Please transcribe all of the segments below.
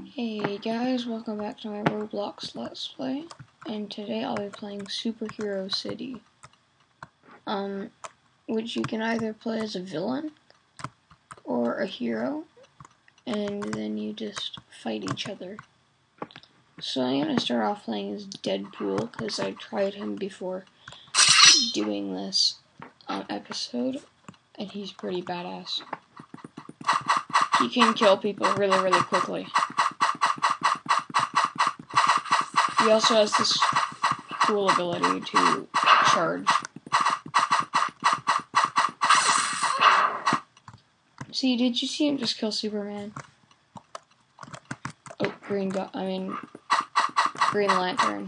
Hey guys, welcome back to my Roblox Let's Play, and today I'll be playing Superhero City. Um, which you can either play as a villain, or a hero, and then you just fight each other. So I'm gonna start off playing as Deadpool, because I tried him before doing this um, episode, and he's pretty badass. He can kill people really, really quickly. He also has this cool ability to charge. See, did you see him just kill Superman? Oh, Green Go- I mean, Green Lantern.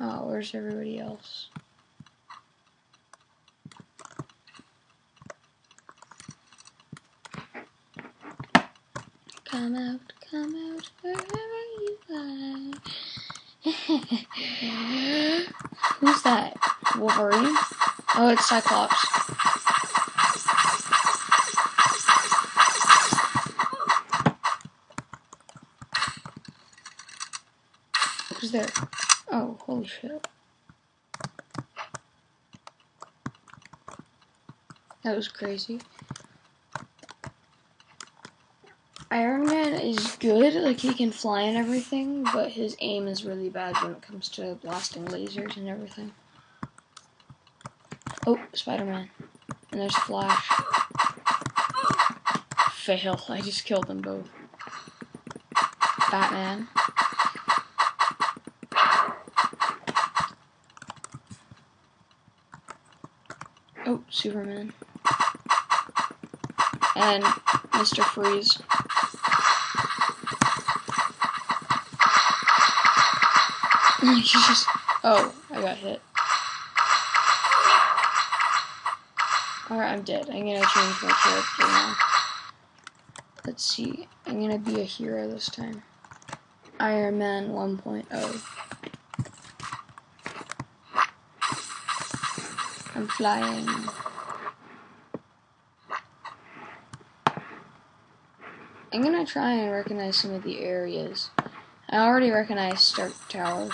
Oh, where's everybody else? Come out, come out, wherever you are. Who's that? Wolverine? Oh, it's Cyclops. Who's there? Oh, holy shit. That was crazy. Iron Man is good, like he can fly and everything, but his aim is really bad when it comes to blasting lasers and everything. Oh, Spider-Man. And there's Flash. Fail, I just killed them both. Batman. Oh, Superman. And Mr. Freeze. Oh He's just. Oh, I got hit. Alright, I'm dead. I'm gonna change my character now. Let's see. I'm gonna be a hero this time. Iron Man 1.0. I'm flying. I'm gonna try and recognize some of the areas. I already recognize Stark Tower.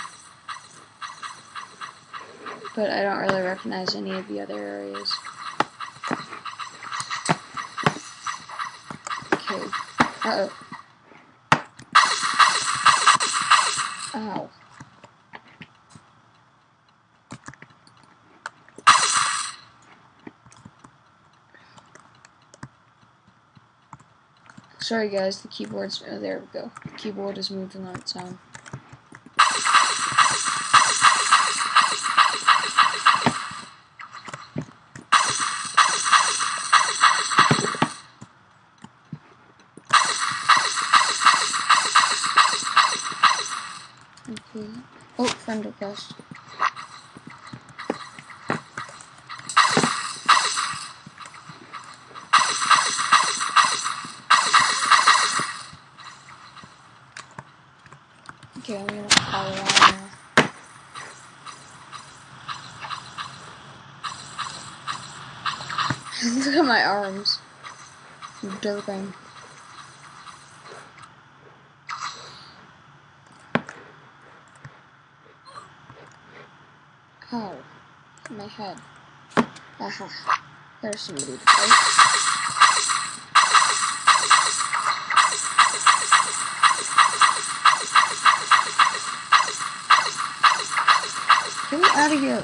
But I don't really recognize any of the other areas. Okay. Uh oh. Ow. Sorry guys, the keyboard's, oh there we go. The keyboard is moving on its own. Oh, thunder request. Okay, I'm gonna follow on now. Look at my arms. I'm Oh, Ow. My head. Aha. There's somebody to fight. Get me out of here.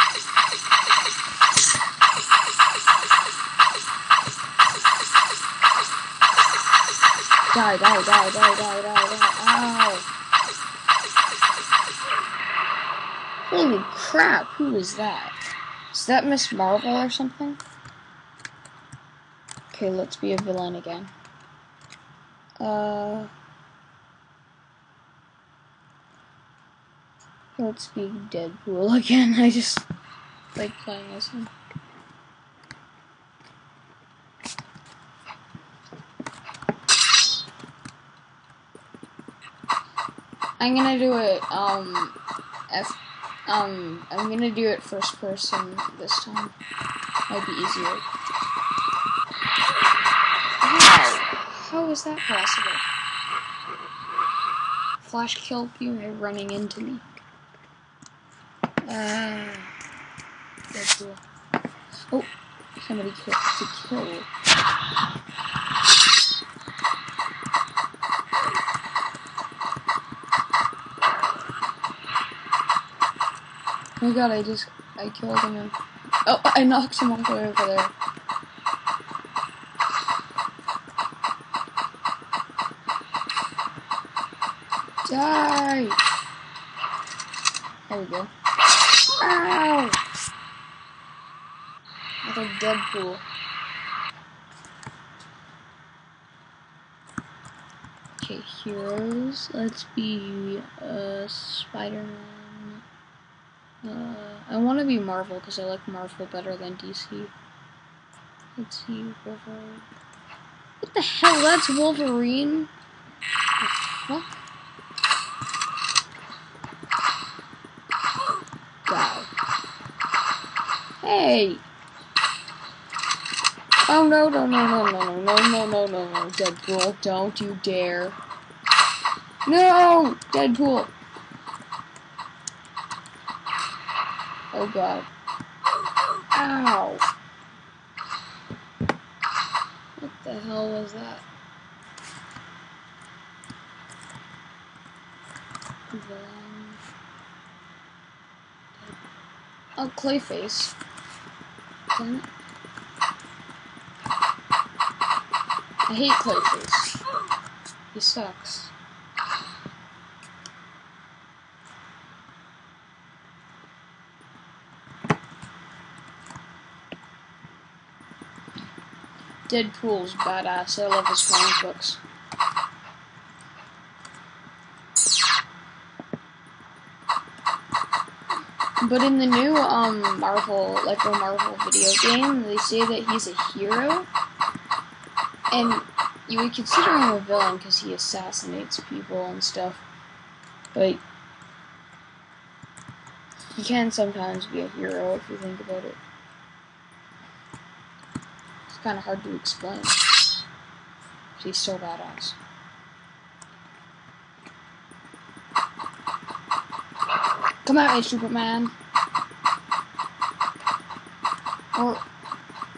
Die, die, die, die, die, die, die. Ow. Holy crap, who is that? Is that Miss Marvel or something? Okay, let's be a villain again. Uh. Let's be Deadpool again. I just like playing this one. I'm gonna do it, um, F, um, I'm gonna do it first person this time. Might be easier. How? How is that possible? Flash killed you and running into me. Uh, that's cool. Oh, somebody clicked to kill. Oh my god, I just, I killed him. Oh, I knocked him over there. Die! There we go. Ow! Another Deadpool. Okay, heroes. Let's be uh, Spider-Man. Uh, I want to be Marvel because I like Marvel better than DC. Let's see, Wolverine. What the hell? That's Wolverine? Fuck? Die. Hey! Oh no no no no no no no no no no no Deadpool, don't you dare. No! Deadpool! Oh god. Ow! What the hell was that? Oh, Clayface. Damn. I hate Clayface. He sucks. Deadpool's badass. I love his comic books. But in the new um Marvel, like a Marvel video game, they say that he's a hero, and you would consider him a villain because he assassinates people and stuff. But he can sometimes be a hero if you think about it. Kind of hard to explain. He's so badass. Come at me, Superman. Or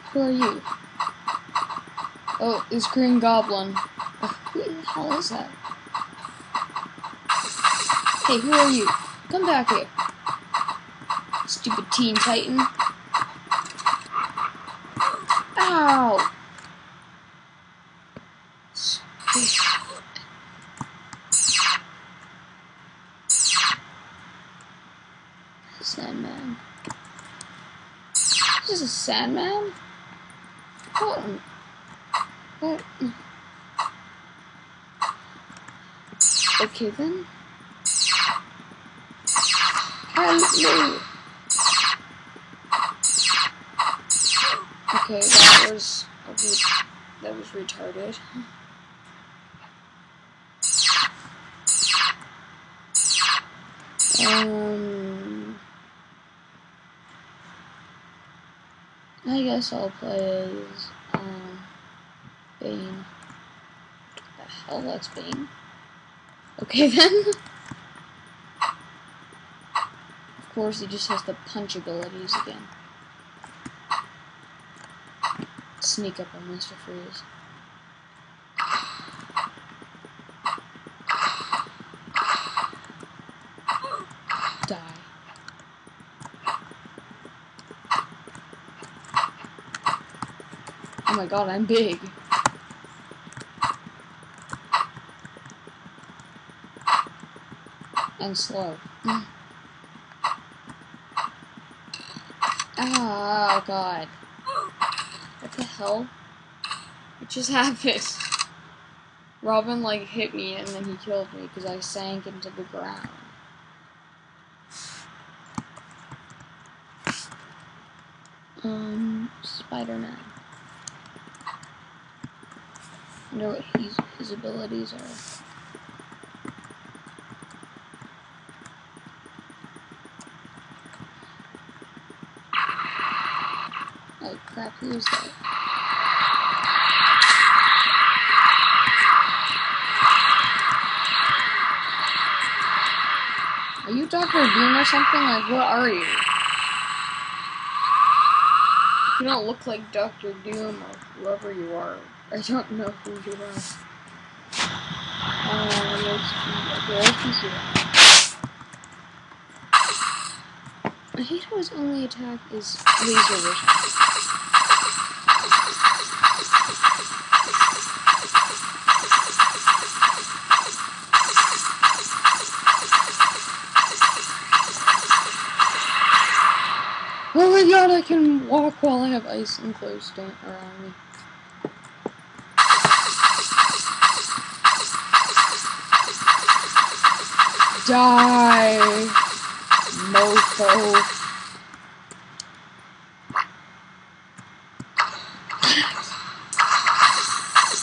who are you? Oh, it's Green Goblin. Who the hell is that? Hey, who are you? Come back here. Stupid Teen Titan. Ow! Sandman. This is a Sandman? What? What? Okay then. Hello. Okay, that was that was retarded. Um, I guess I'll play as um, Bane. What the hell, that's Bane. Okay then. of course, he just has the punch abilities again. Sneak up on Mr. Freeze. Die. Oh my god, I'm big. And slow. Ah, oh god. What the hell? What just happened? Robin like hit me and then he killed me because I sank into the ground. Um, Spider-Man. know what his, his abilities are. that used. Are you Dr. Doom or something? Like, what are you? You don't look like Dr. Doom or whoever you are. I don't know who you are. Um, let's, okay, let's see. I hate how his only attack is laser vision. Oh my god, I can walk while I have ice enclosed around me. Die, mofo.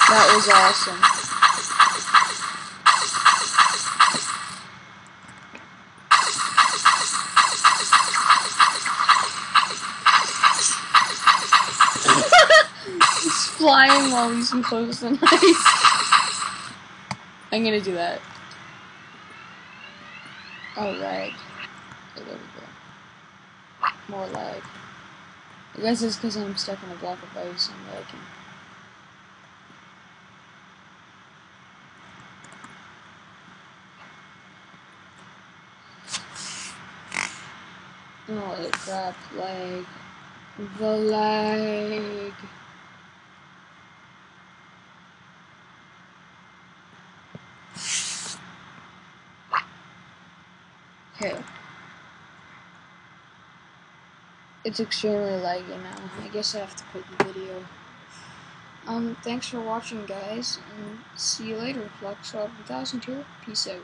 that was awesome. Flying while he's enclosed in ice. I'm gonna do that. Oh, lag. Okay, there we go. More lag. I guess it's because I'm stuck in a block of ice and lagging. Oh, crap, lag. The lag. Okay. It's extremely laggy now. I guess I have to quit the video. Um, thanks for watching, guys, and see you later. Flux 1002, peace out.